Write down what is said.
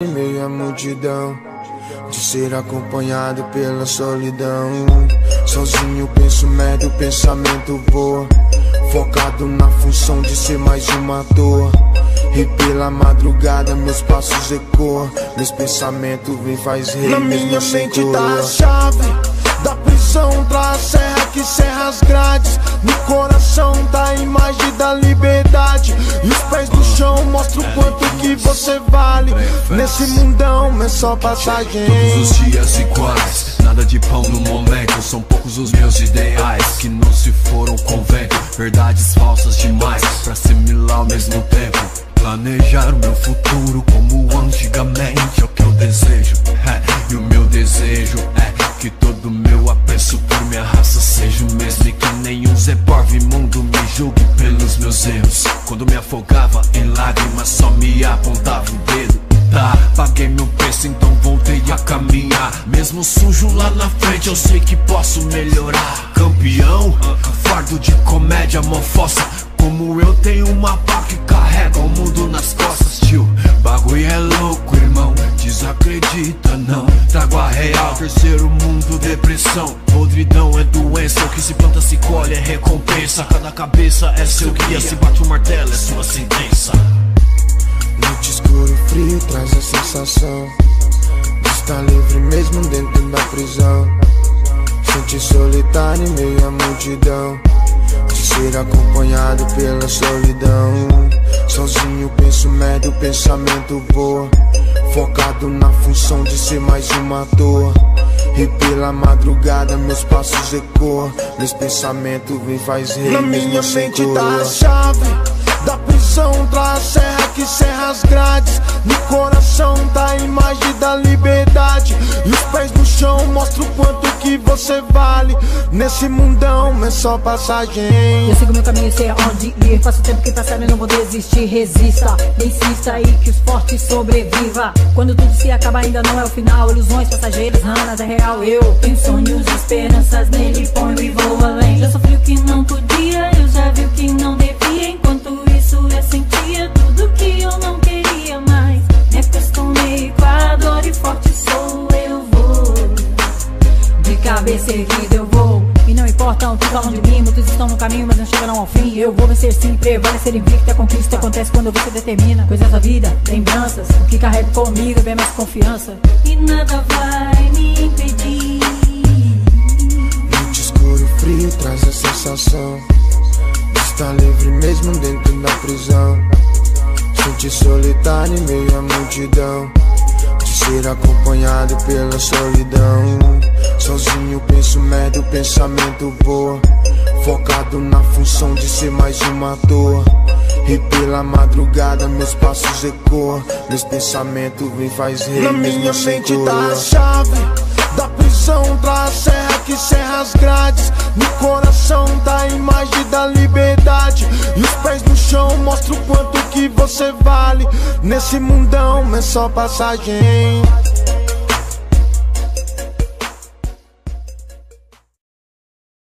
Em meio à multidão, de ser acompanhado pela solidão. Sozinho penso merda, o pensamento voa. Focado na função de ser mais uma toa. E pela madrugada meus passos ecoam. Meus pensamentos vêm faz rei, Na minha mente tá a chave da prisão pra serra que serra as grades. No coração tá a imagem da liberdade. E os pés no chão mostram o quanto que você vale. Nesse mundão é só passagem. Todos os dias iguais, nada de pão no momento. São poucos os meus ideais que não se foram com vento. Verdades falsas demais pra assimilar ao mesmo tempo. Planejar o meu futuro como antigamente é o que eu desejo. É, e o meu desejo é pelos meus erros. Quando me afogava em lágrimas, só me apontava o dedo. Tá, paguei meu preço, então voltei a caminhar. Mesmo sujo lá na frente, eu sei que posso melhorar. Campeão, fardo de comédia, mofossa. Como eu tenho uma pá que carrega o mundo nas costas, tio. Bagulho é louco, irmão. Desacredita, não. Trago a real, terceiro mundo, depressão. Cada cabeça é seu guia, se bate o martelo é sua sentença. Noite escuro frio traz a sensação de estar livre mesmo dentro da prisão. Sentir solitário em meio à multidão, de ser acompanhado pela solidão. Sozinho penso merda, o pensamento voa. Focado na função de ser mais uma toa. E pela madrugada meus passos ecoam. Meus pensamentos vêm faz rei Na mesmo minha mente tá a chave você vale. Nesse mundão é só passagem. Eu sigo meu caminho, sei aonde ir. Faço tempo que passar e não vou desistir. Resista, insista e que os fortes sobreviva. Quando tudo se acaba, ainda não é o final. Ilusões passageiras, nada é real. Eu tenho sonhos, esperanças nele, ponho e vou além. Já sofri o que não erguida eu vou E não importa o que falam de mim Muitos estão no caminho, mas não chegarão ao fim Eu vou vencer sim, prevalecer invicto A conquista acontece quando você determina Coisas da vida, lembranças O que carrego comigo é bem mais confiança E nada vai me impedir Noite escuro e frio traz a sensação de estar livre mesmo dentro da prisão. Sentir solitário em meio à multidão, de ser acompanhado pela solidão. Sozinho penso merda, o pensamento voa. Focado na função de ser mais uma toa. E pela madrugada meus passos ecoam. Meus pensamentos vêm faz rei Na minha mente tá coroa. a chave da prisão pra serra que serra as grades. No coração tá a imagem da liberdade. E os pés no chão mostram o quanto que você vale. Nesse mundão é só passagem.